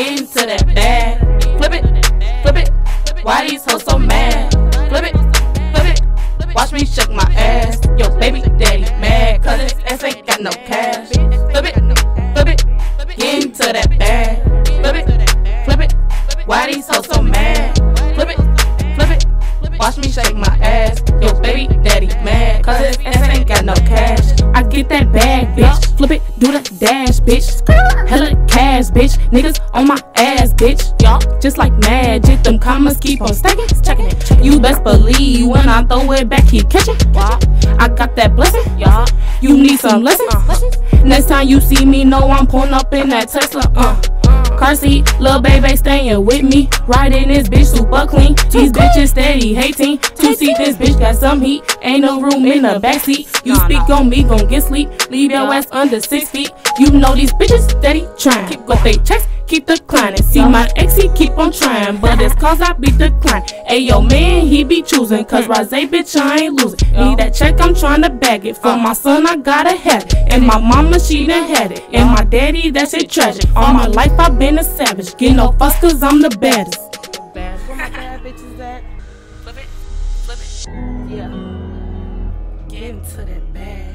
Into that bag. Flip it, flip it. Why these hoes so mad? Flip it, flip it. Watch me shake my ass. Yo, baby daddy mad. Cause his ass ain't got no cash. Flip it, flip it. Get into that bag. Flip it, flip it. Why these hoes so mad? Flip it, flip it. Watch me shake my ass. Yo, baby daddy mad. Cause his ass get that bag, bitch. Flip it, do the dash, bitch. Hella cash, bitch. Niggas on my ass, bitch. Y'all just like magic. Them commas keep on stacking. Checking it. You best believe when I throw it back, keep catching. I got that blessing. Y'all, you need some lessons. Next time you see me, know I'm pulling up in that Tesla. Uh. Car seat, little baby staying with me. Riding this bitch super clean. These bitches steady hating. Two seat, this bitch got some heat. Ain't no room in the backseat. You speak on me, gon' get sleep. Leave your ass under six feet. You know these bitches steady trying. But they checks keep declining. See my ex, he keep on trying. But it's cause I be declining. Ayo, man, he be choosing. Cause Rose, bitch, I ain't losing. Need that check, I'm trying to bag it. For my son, I gotta have it. And my mama, she done had it. And my daddy, that's shit tragic. All my life, I've been a savage. Get no fuss, cause I'm the baddest. Where my bad bitches at? Flip it, flip it. Yeah. Get into that bag.